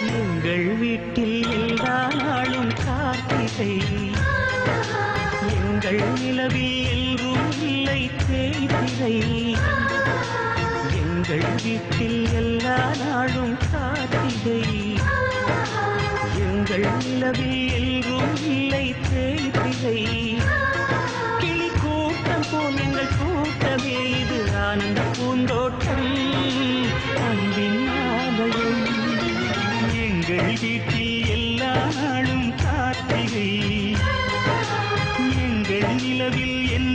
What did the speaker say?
எங்கள் வீட்டில் எல்லா நாளும் கார்த்திகை. எங்கள் நிலவில் எல்லோரும் இல்லை தேய்திரை. எங்கள் வீட்டில் எல்லா நாளும் கார்த்திகை. எங்கள் நிலவில் எல்லோரும் இல்லை தேய்திரை. கிளி கூட்டம் போல் எங்கள் கூட்டமே இது ஆனந்த பூந்தோட்டம். எங்கள் வீட்டில் எல்லா நாளும் கார்த்திகை. எங்கள் நிலவில் என்